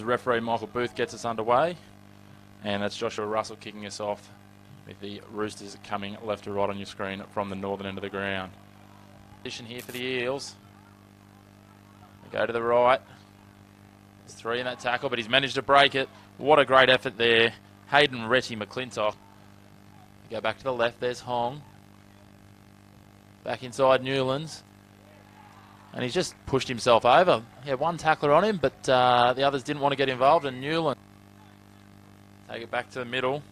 The referee Michael Booth gets us underway, and that's Joshua Russell kicking us off with the Roosters coming left to right on your screen from the northern end of the ground. Position here for the Eels. They go to the right. There's three in that tackle, but he's managed to break it. What a great effort there. Hayden Retty McClintock. Go back to the left. There's Hong. Back inside Newlands. And he's just pushed himself over. He had one tackler on him, but uh, the others didn't want to get involved. And Newland take it back to the middle.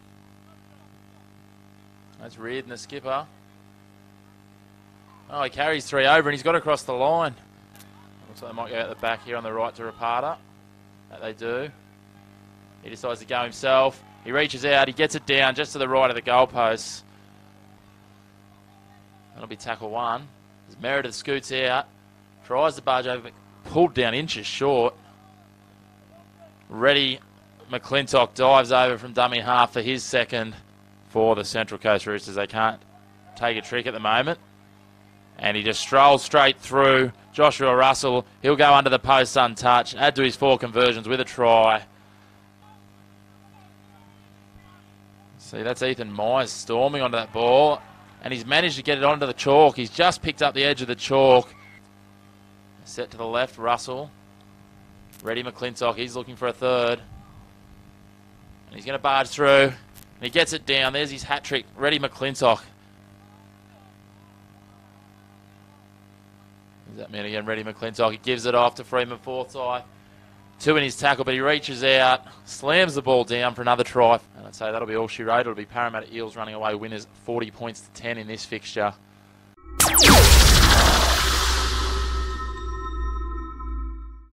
That's Reardon, the skipper. Oh, he carries three over and he's got across the line. Looks like they might go out the back here on the right to Rapata. That they do. He decides to go himself. He reaches out. He gets it down just to the right of the goalposts. That'll be tackle one. As Meredith scoots out. Tries the barge over, pulled down inches short. Ready, McClintock dives over from dummy half for his second for the Central Coast Roosters. They can't take a trick at the moment. And he just strolls straight through. Joshua Russell, he'll go under the post untouched, add to his four conversions with a try. See, that's Ethan Myers storming onto that ball. And he's managed to get it onto the chalk. He's just picked up the edge of the chalk. Set to the left, Russell. Ready McClintock, he's looking for a third. And he's going to barge through. And he gets it down. There's his hat trick. Ready McClintock. Is that man again? Ready McClintock. He gives it off to Freeman Forsyth. Two in his tackle, but he reaches out, slams the ball down for another try. And I'd say that'll be all she wrote. It'll be Parramatta Eels running away winners 40 points to 10 in this fixture.